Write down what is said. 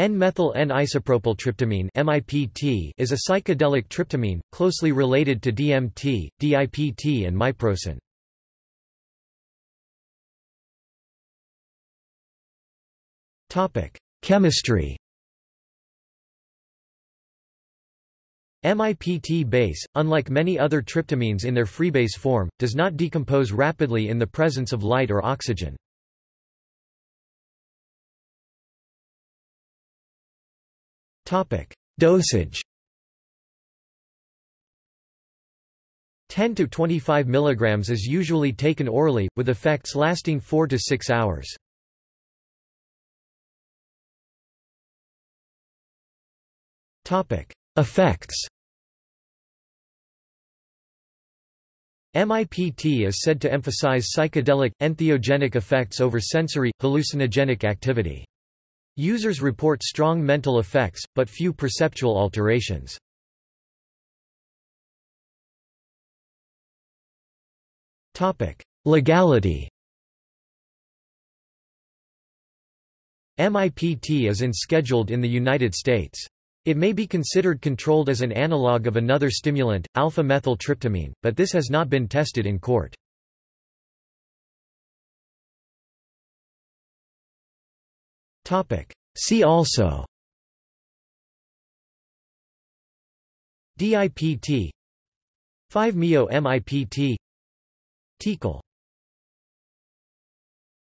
N-methyl N-isopropyltryptamine is a psychedelic tryptamine closely related to DMT, DIPT and miprocin. Chemistry. MIPT base, unlike many other tryptamines in their freebase form, does not decompose rapidly in the presence of light or oxygen. Dosage 10 to 25 mg is usually taken orally, with effects lasting 4 to 6 hours. Effects MIPT is said to emphasize psychedelic, entheogenic effects over sensory, hallucinogenic activity. Users report strong mental effects, but few perceptual alterations. Legality MIPT is unscheduled in the United States. It may be considered controlled as an analog of another stimulant, alpha-methyltryptamine, but this has not been tested in court. See also DIPT 5-MeO-MIPT TiHKAL